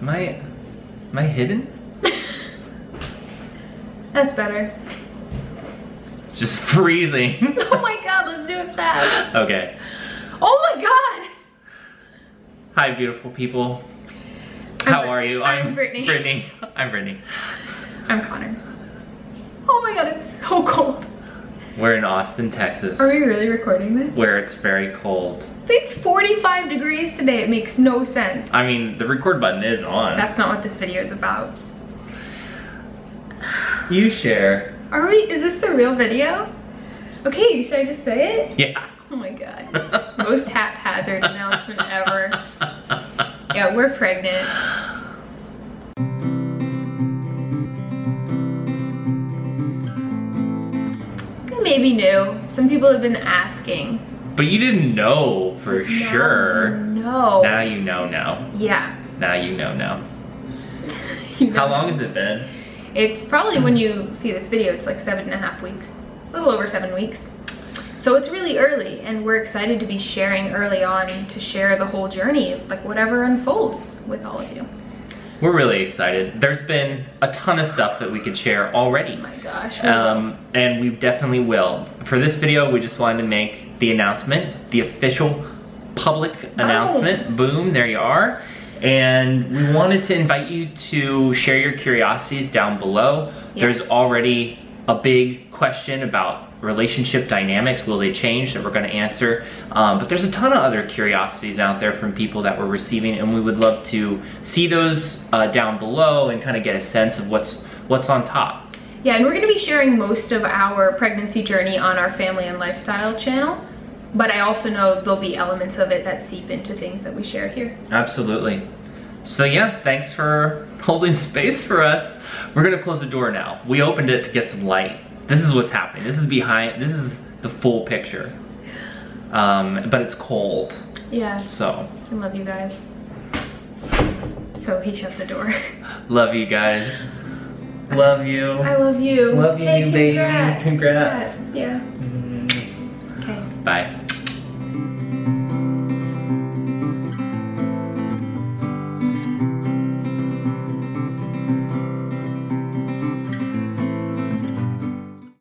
Am I, am I hidden? That's better. It's just freezing. Oh my god, let's do it fast. okay. Oh my god! Hi, beautiful people. I'm How Brit- are you? I'm Brittany. Brittany. I'm Brittany. I'm Conor. Oh my god, it's so cold. We're in Austin, Texas, Are we really recording this? where it's very cold. It's 45 degrees today. It makes no sense. I mean, the record button is on. That's not what this video is about. you share. Are we, is this the real video? Okay, should I just say it? Yeah. Oh my god. Most haphazard announcement ever. Yeah, we're pregnant. Maybe new. Some people have been asking. But you didn't know for sure. No. Now you know now. Yeah. Now you know now. You How know. long has it been? It's probably when you see this video, it's like seven and a half weeks. A little over seven weeks. So it's really early and we're excited to be sharing early on to share the whole journey, like whatever unfolds with all of you. We're really excited. There's been a ton of stuff that we could share already. Oh my gosh. Um, and we definitely will. For this video, we just wanted to make the announcement, the official public announcement. Boom, there you are. And we wanted to invite you to share your curiosities down below. Yeah. There's already a big question about relationship dynamics. Will they change that we're going to answer? Um, but there's a ton of other curiosities out there from people that we're receiving, and we would love to see those uh, down below and kind of get a sense of what's what's on top. Yeah, and we're gonna be sharing most of our pregnancy journey on our family and lifestyle channel. But I also know there'll be elements of it that seep into things that we share here. Absolutely. So yeah, thanks for holding space for us. We're gonna close the door now. We opened it to get some light. This is what's happening. This is behind, this is the full picture. Um, but it's cold, Yeah, so I love you guys. So he shut the door. love you guys. Love you. I love you. Love you, Hey, baby. congrats. Congrats. Yeah. Mm, Okay. Bye.